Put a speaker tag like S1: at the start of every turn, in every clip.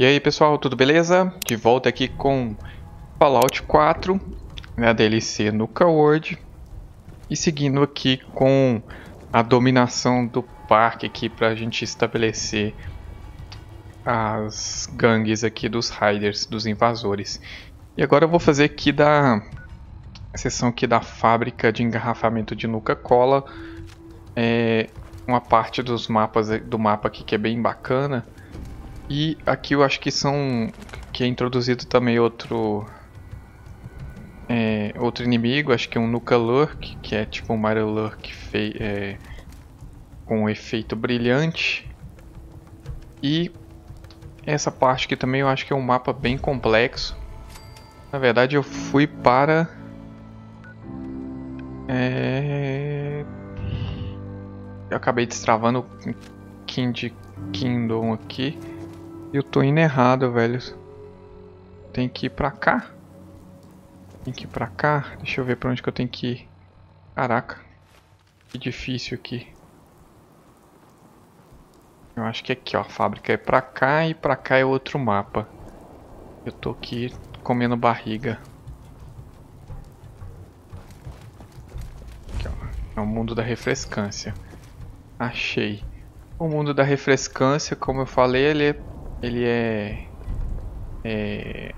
S1: E aí pessoal, tudo beleza? De volta aqui com Fallout 4, na DLC Nuka World. E seguindo aqui com a dominação do parque aqui pra gente estabelecer as gangues aqui dos Riders, dos invasores. E agora eu vou fazer aqui da seção aqui da fábrica de engarrafamento de Nuka-Cola. É uma parte dos mapas do mapa aqui que é bem bacana. E aqui eu acho que são que é introduzido também outro é, outro inimigo, acho que é um Nuka Lurk, que é tipo um Mario Lurk fei é, com um efeito brilhante. E essa parte aqui também eu acho que é um mapa bem complexo. Na verdade eu fui para... É... Eu acabei destravando o Kind Kingdom aqui. Eu tô indo errado, velho. Tem que ir pra cá. Tem que ir pra cá. Deixa eu ver pra onde que eu tenho que ir. Caraca. Que difícil aqui. Eu acho que é aqui, ó. A fábrica é pra cá e pra cá é outro mapa. Eu tô aqui comendo barriga. Aqui, ó. É o mundo da refrescância. Achei. O mundo da refrescância, como eu falei, ele é... Ele é... é...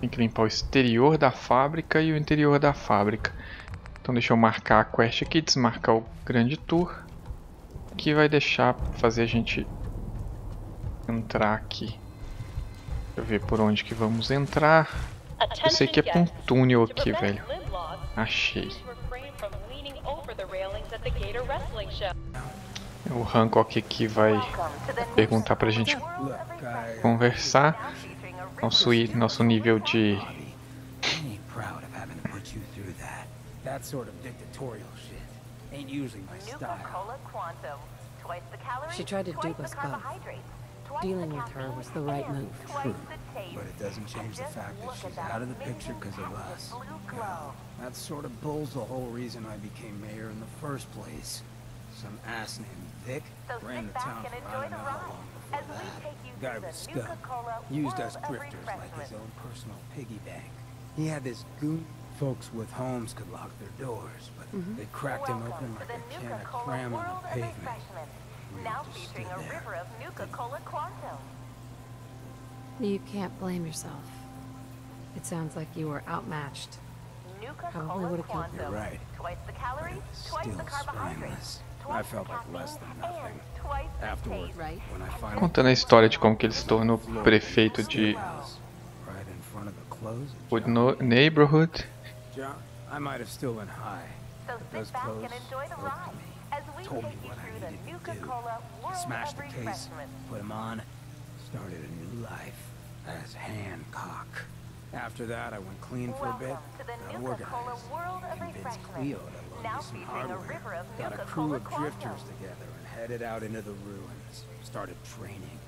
S1: Tem que limpar o exterior da fábrica e o interior da fábrica. Então deixa eu marcar a quest aqui, desmarcar o grande tour que vai deixar fazer a gente entrar aqui. Deixa eu ver por onde que vamos entrar. Eu sei que é pra um túnel aqui, velho. Achei. O Hancock aqui vai perguntar pra gente conversar. Nosso, nosso nível de... That sort of dictatorial Ain't usually my style. She tried to dupe us both. Dealing with her was the right move. True, but it doesn't change the fact that she's out of the picture because of us. Yeah, that sort of bulls the whole reason I became mayor in the first place. Some ass named Vic ran the town for I don't know how long before that. The guy was scum. Used us drifters like his own personal piggy bank. He had this goon folks with homes could lock their doors, but mm -hmm. they cracked him open like a can of cram on the pavement. Now featuring a river of Nuka-Cola Quantum. You can't blame yourself. It sounds like you were outmatched. Probably would have killed you. Right. Twice the calories, twice the carbohydrates. I felt like less than nothing. Afterward, when I finally Contando a história de como que ele se tornou prefeito de Wood Neighborhood
S2: John, I might have still been high. So those clothes spoke me, told me what I needed to do. Smashed the case, put him on, started a new life as Hancock. After that, I went clean for a bit, got organized, convinced Cleo to loan me some hardware, got a crew of drifters together and headed out into the ruins, started training.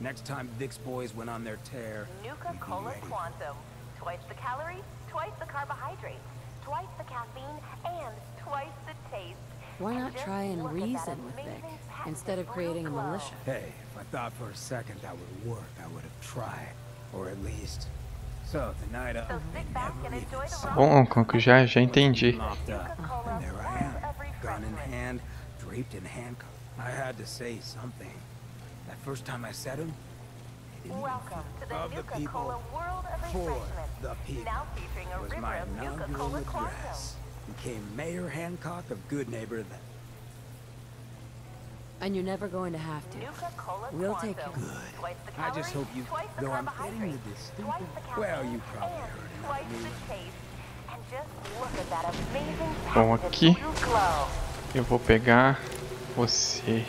S2: Next time Vic's boys went on their tear, Nuka-Cola Quantum. Twice the calories, twice the carbohydrates, twice the caffeine, and twice the taste. Why not try and reason with Vic, instead of creating a militia? Hey, if I thought for a second that would work, I would have tried. Or at least...
S1: Bom, Conco, já, já entendi.
S2: There I am, gun in hand, draped in handcuffs. I had to say something. That first time I said him, Welcome to the Nuka-Cola World of Refreshment. Now featuring a river of inaugural address. Became Mayor Hancock of Good Neighbor then. And you're never going to have to. We'll take you. Good. I just hope you, though I'm getting the distinct. Well, you probably heard enough
S1: Bom, aqui eu vou pegar você.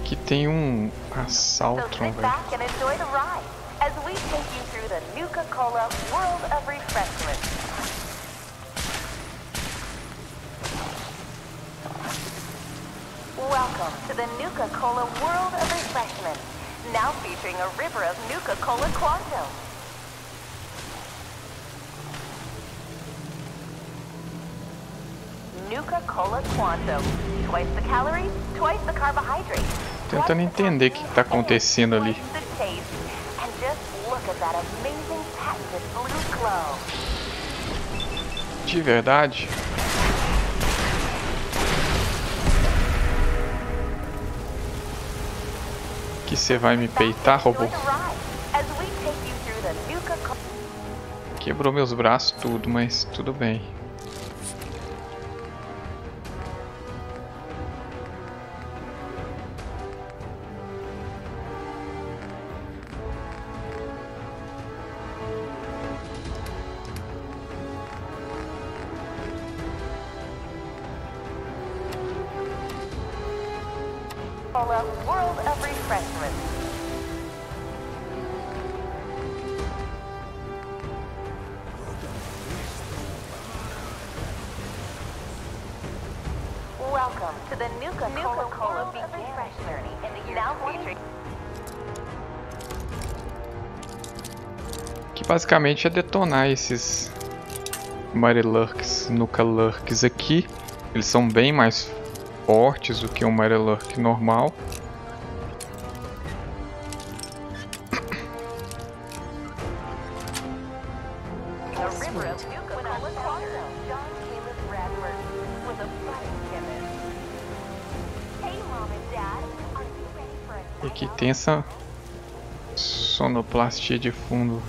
S1: Aqui tem um assalto, velho. Welcome to the Nuka-Cola World of Refreshment. Now featuring a river of Nuka-Cola Quantum. Nuka-Cola Quantum. Twice the calories, twice the carbohydrates.
S3: tentando entender o que está acontecendo ali. De verdade? Que você vai me peitar, robô? Quebrou meus braços tudo, mas tudo bem.
S4: Welcome to the Nuka Cola Cola Refresh Journey in the now featuring
S3: que basicamente é detonar esses Marilurks, Nuka Lurks aqui. Eles são bem mais fortes do que um Mirelurk normal. Essa sonoplastia de fundo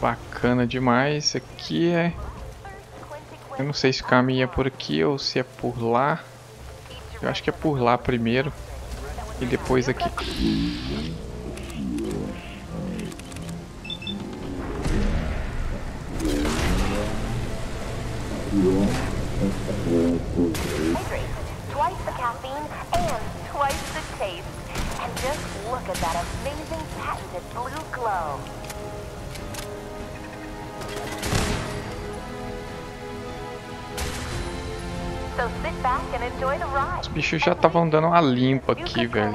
S3: bacana demais. Aqui é... Eu não sei se caminha por aqui ou se é por lá. Eu acho que é por lá primeiro. E depois aqui.
S4: Twice the caffeine and twice the taste. And just look at that amazing patented blue glow.
S3: So sit back and enjoy the Os bichos já estavam dando uma limpa aqui, velho.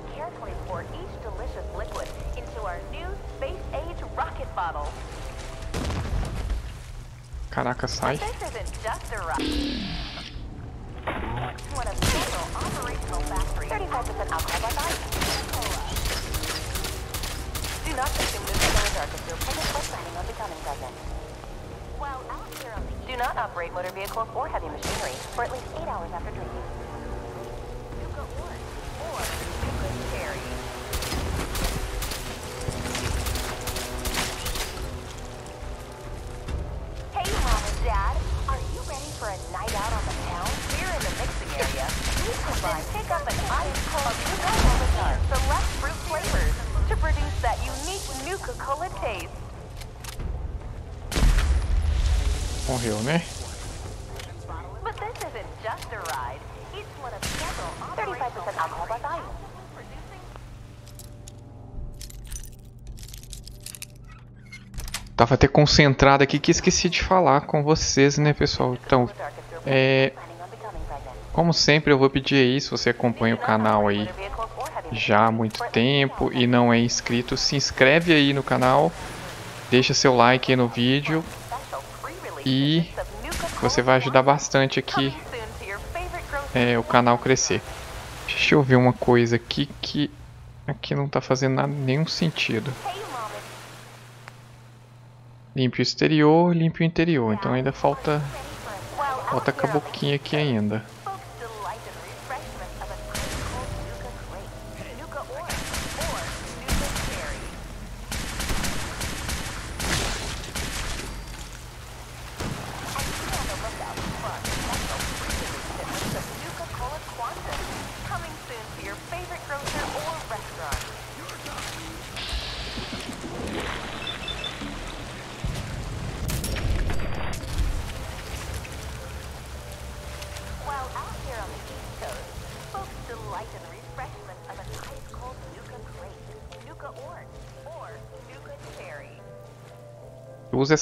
S3: on the do not operate motor vehicles or heavy machinery for at least eight hours after drinking. Tava até concentrado aqui que esqueci de falar com vocês, né, pessoal? Então, é... Como sempre, eu vou pedir aí, se você acompanha o canal aí já há muito tempo e não é inscrito, se inscreve aí no canal, deixa seu like aí no vídeo e você vai ajudar bastante aqui é, o canal crescer. Deixa eu ver uma coisa aqui que aqui não tá fazendo nada, nenhum sentido. Limpe o exterior, limpe o interior. Então ainda falta falta a aqui ainda.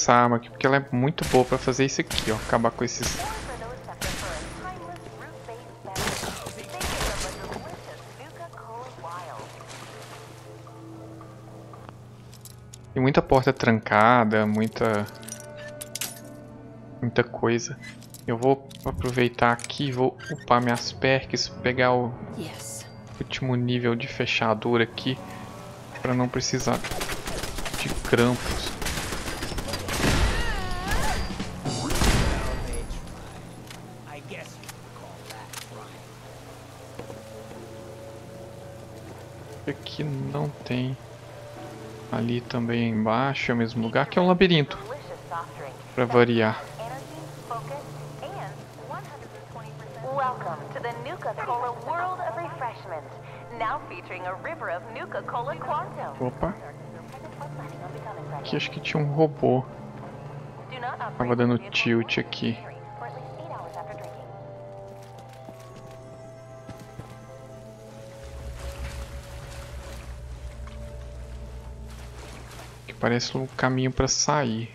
S3: Essa arma aqui porque ela é muito boa pra fazer isso aqui, ó. Acabar com esses... Tem muita porta trancada, muita... Muita coisa. Eu vou aproveitar aqui, vou upar minhas perks, pegar o último nível de fechadura aqui, para não precisar de grampos. Tem. Ali também embaixo é o mesmo lugar, que é um labirinto. Para variar. Opa. Aqui acho que tinha um robô. Tava dando tilt aqui. Parece um caminho para sair.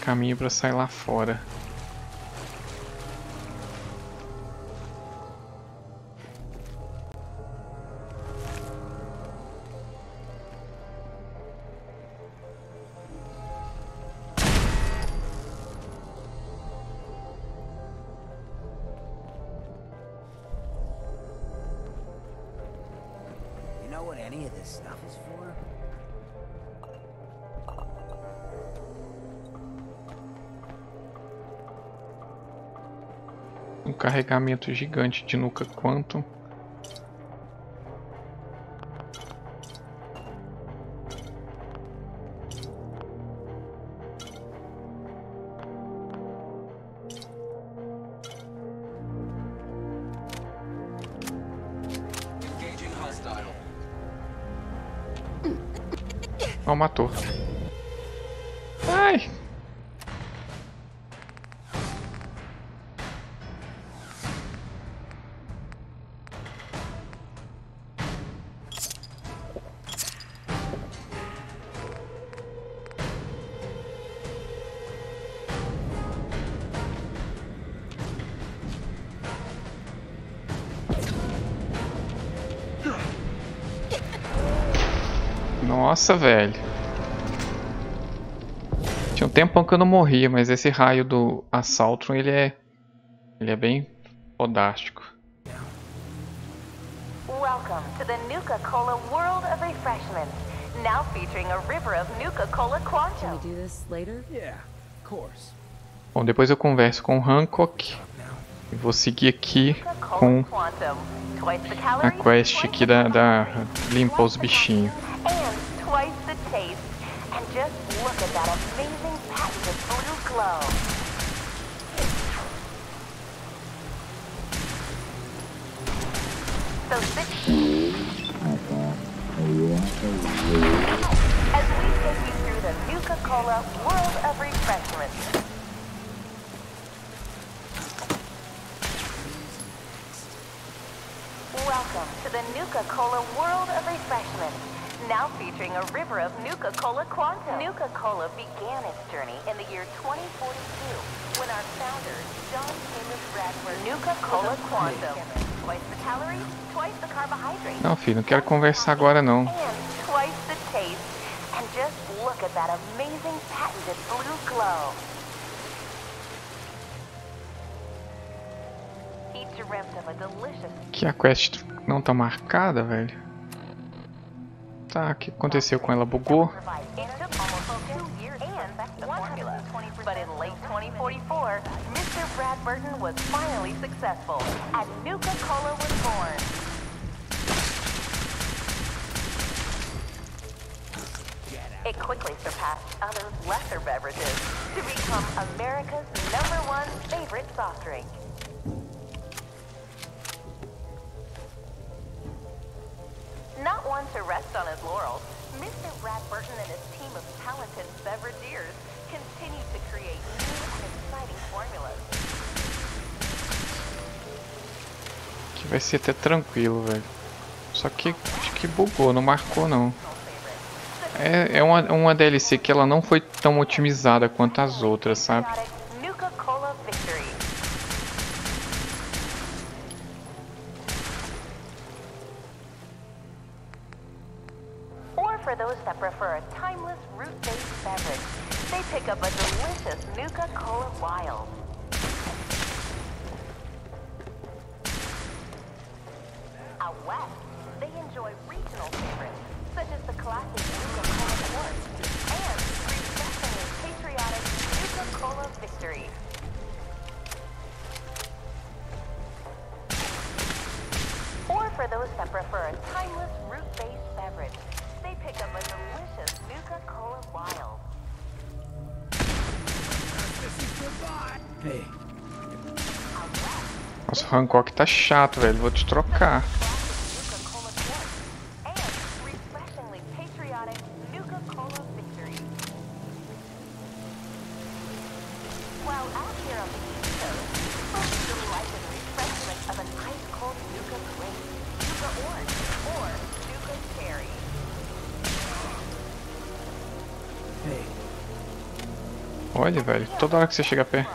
S3: Caminho para sair lá fora. Carregamento gigante de Nuka Quantum. Oh, matou. Nossa, velho. Tinha um tempão que eu não morria, mas esse raio do Assaultron, ele é... Ele é bem fodástico. Welcome to the Nuka-Cola World of Refreshment. Now featuring a river of Nuka-Cola Quantum. Can we do this later? Yeah, of course. Bom, depois eu converso com o Hancock. E vou seguir aqui com a quest aqui da, da limpar os bichinhos. Glow. So six... As we take you through the Nuka-Cola World of Refreshment. Welcome to the Nuka-Cola World of Refreshment. Now featuring a river of Nuka-Cola Quantum. Nuka-Cola began its journey in the year 2042 when our founder, John Taylor Bradford, Nuka-Cola Quantum. Twice the calories, twice the carbohydrates. Não, filho, não quero conversar agora não. And twice the taste. And just look at that amazing patented blue glow. Que a quest não tá marcada, velho. Tá, o que aconteceu com ela? Bugou? But in late 2044, Mr. Brad Burton was finally successful, and Nuka-Cola was born. It quickly surpassed other lesser beverages to become America's number one favorite soft drink. Not one to rest on his laurels, Mr. Brad Burton and his team of talented beverageers continue to create new and exciting formulas. Que vai ser até tranquilo, velho. Só que acho que bugou, não marcou não. É, é uma, uma DLC que ela não foi tão otimizada quanto as outras, sabe? For those that prefer a timeless, root-based beverage, they pick up a delicious Nuka-Cola Wild. Hancock tá chato, velho. Vou te trocar. Olha, velho, toda hora que você chega perto,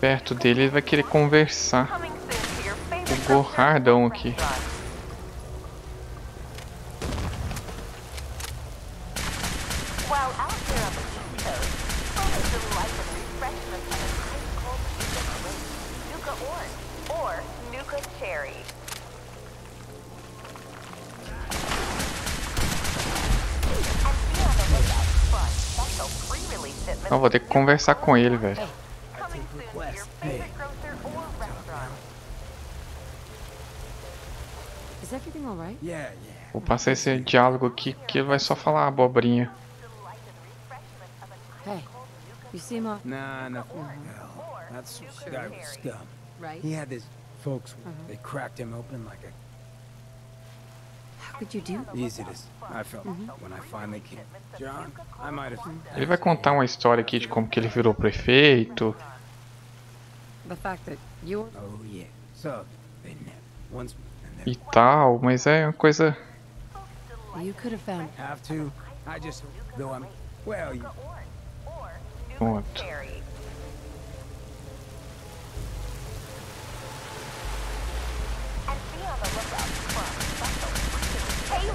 S3: perto dele, ele vai querer conversar. O gorrardão aqui. Não, vou ter que conversar com ele, velho. Vou passar esse diálogo aqui que ele vai só falar abobrinha. Hey, you see him? Nah, nothing. No, that's guy was scum. Right? He had his folks. They cracked him open like a Uhum. Ele vai contar uma história aqui de como que ele virou prefeito. Oh, e tal, mas é uma coisa. Pronto.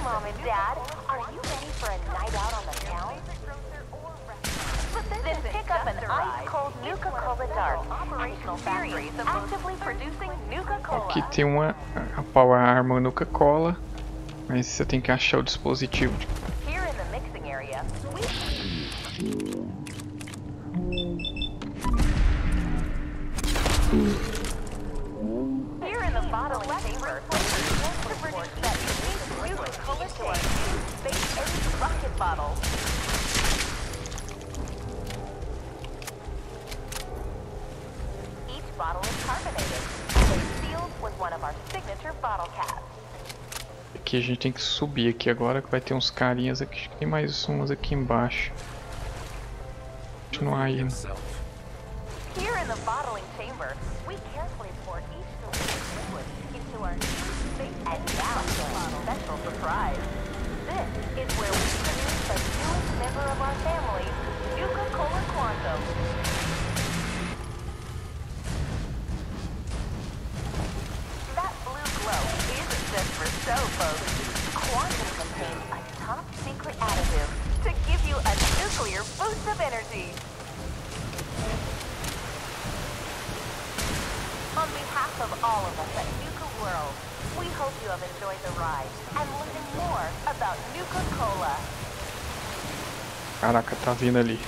S3: Mom and Dad. Are you ready for a night out on the town? Then pick up an ice-cold Aqui tem uma a Power Armor Nuka-Cola, mas você tem que achar o dispositivo. Aqui a gente tem que subir aqui agora, que vai ter uns carinhas aqui, tem mais uns aqui embaixo. Continuar aí. This is where we produce the newest member of our family, Nuka-Cola Quantum. For folks. Quantum contains a top secret additive to give you a nuclear boost of energy.
S4: On behalf of all of us at Nuka World, we hope you have enjoyed the ride and learned more about Nuka-Cola.
S3: Caraca, tá vindo ali.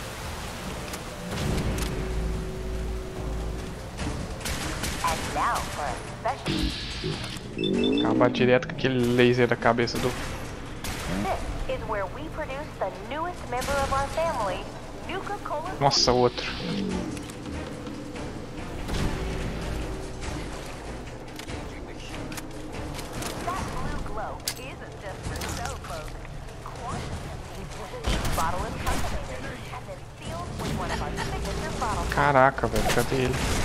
S3: Acabar direto com aquele laser da cabeça do. Nossa, outro. Caraca, velho, cadê ele?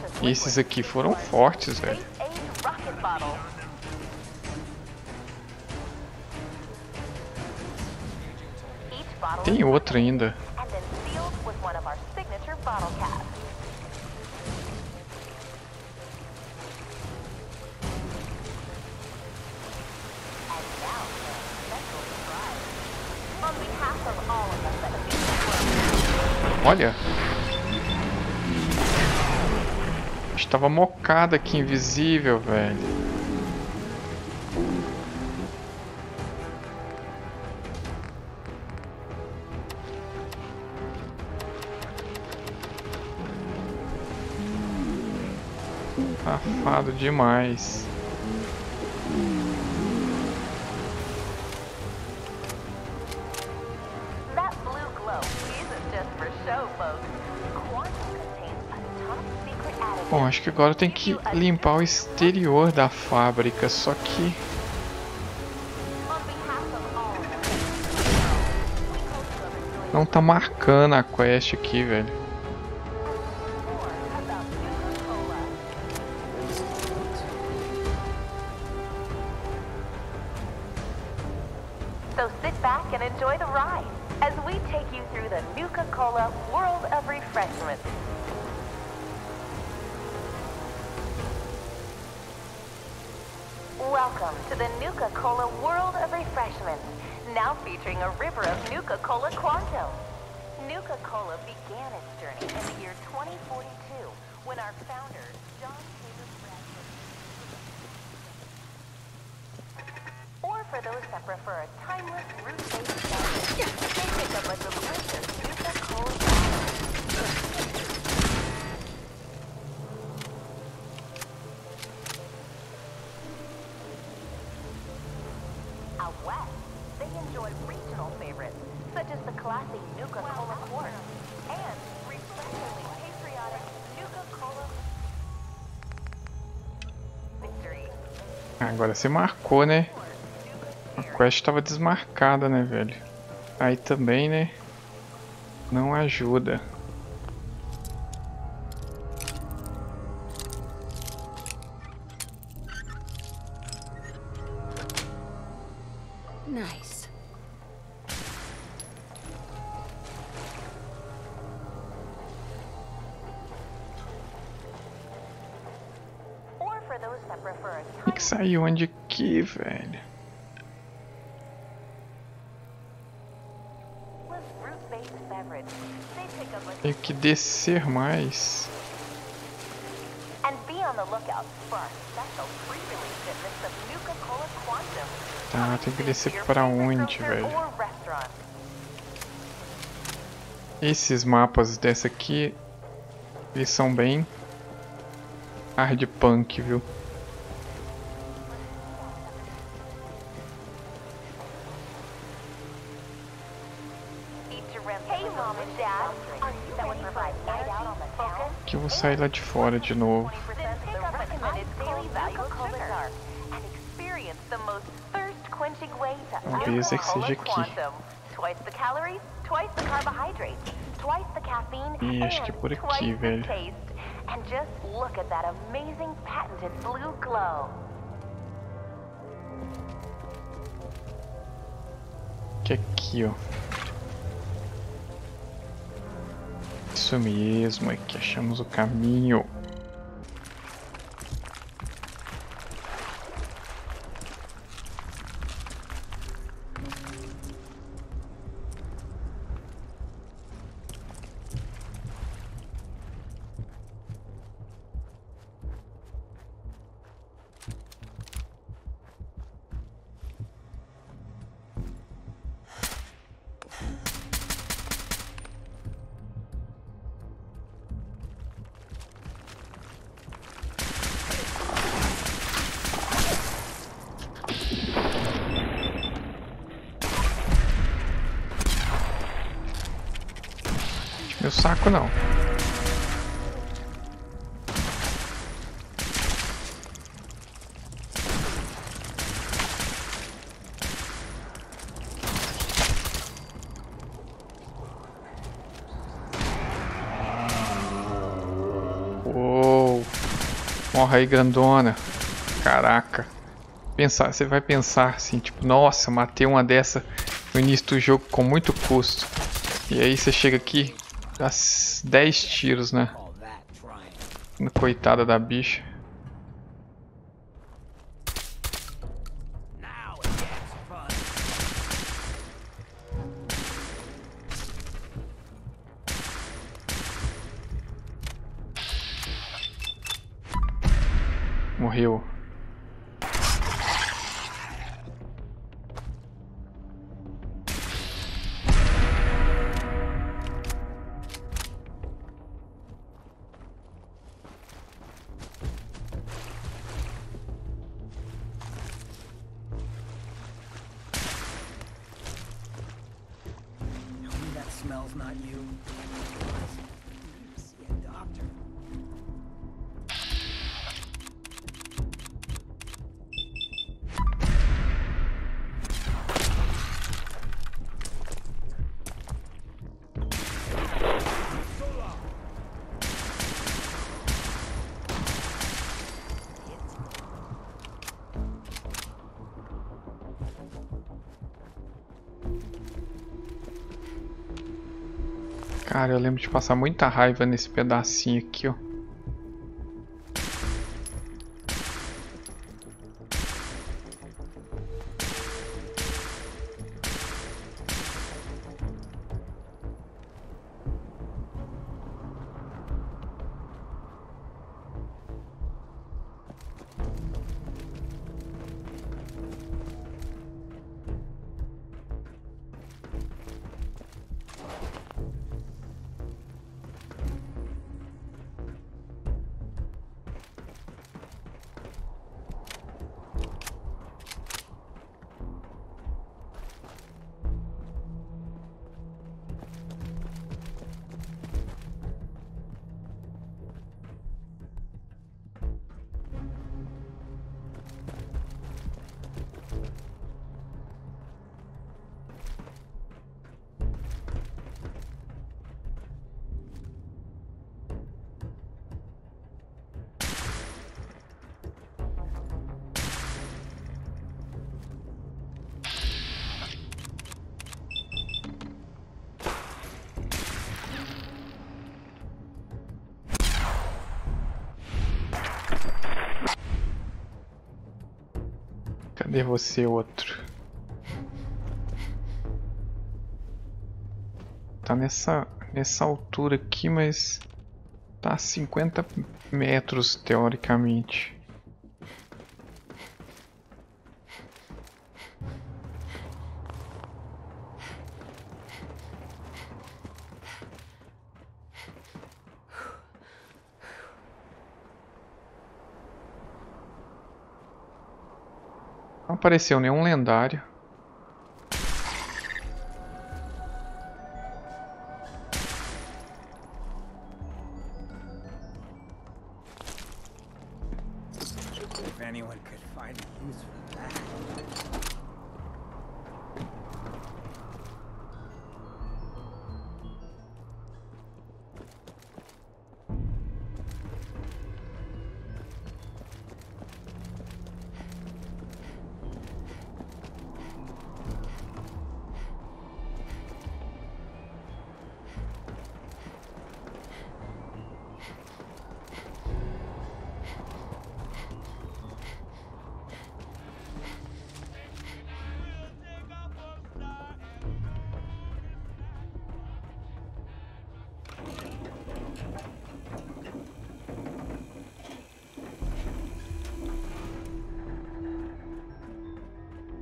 S3: Esses aqui foram fortes, velho. Tem outro ainda. Olha. Estava mocada aqui, invisível, velho. Safado demais. Bom, acho que agora tenho que limpar o exterior da fábrica, só que... Não tá marcando a quest aqui, velho. Enjoy the ride as we take you through the Nuka-Cola World of Refreshment.
S4: Welcome to the Nuka-Cola World of Refreshment, now featuring a river of Nuka-Cola Quantum. Nuka-Cola began its journey in the year 2042 when our founder, John Taylor Bradford... Or for those that prefer a timeless, root-based beverage, they pick up a delicious Nuka-Cola
S3: Agora você marcou, né? A quest estava desmarcada, né, velho? Aí também, né? Não ajuda. Tem que onde aqui, velho? Tenho que descer mais. Tá, tem que descer pra onde, velho? Esses mapas dessa aqui, eles são bem hard punk, viu?
S1: Que eu vou sair lá de fora de novo. Se é que seja aqui. E acho que é por aqui, velho. And just look at that amazing patented blue glow. Que aqui, ó. Isso mesmo, é que achamos o caminho. Meu saco não. Uou. Morra aí, grandona. Caraca. Pensar, você vai pensar assim, tipo, nossa, matei uma dessa no início do jogo com muito custo. E aí você chega aqui, dá 10 tiros, né? Coitada da bicha. Morreu. Cara, eu lembro de passar muita raiva nesse pedacinho aqui, ó. Cadê você, outro? Tá nessa, nessa altura aqui, mas tá a 50 metros teoricamente. apareceu nenhum lendário.
S2: Se alguém pudesse find a.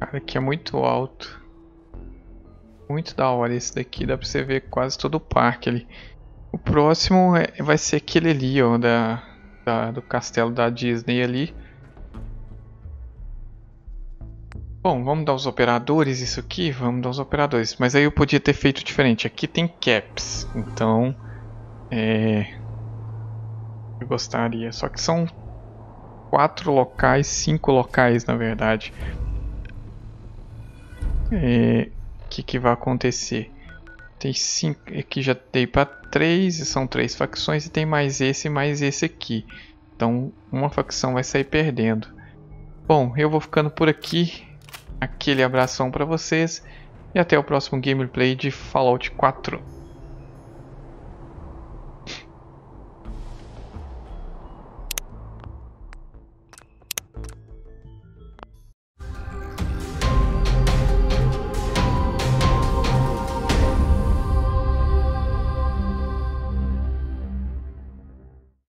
S1: Cara, aqui é muito alto. Muito da hora esse daqui, dá pra você ver quase todo o parque ali. O próximo é, vai ser aquele ali, ó, da, da, do castelo da Disney ali. Bom, vamos dar os operadores isso aqui? Vamos dar os operadores. Mas aí eu podia ter feito diferente. Aqui tem caps, então... É... Eu gostaria. Só que são quatro locais, cinco locais na verdade é, que, que vai acontecer? Tem cinco, aqui já dei para três, são três facções e tem mais esse e mais esse aqui. Então uma facção vai sair perdendo. Bom, eu vou ficando por aqui. Aquele abração para vocês e até o próximo gameplay de Fallout 4.